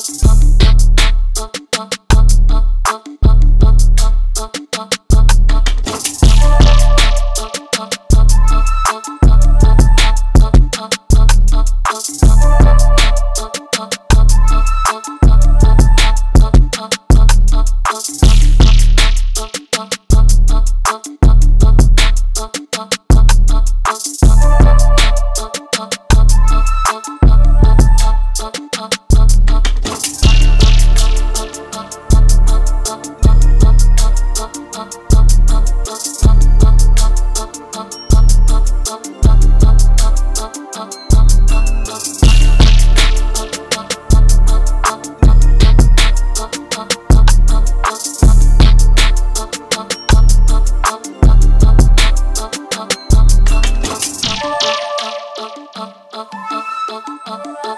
up, up.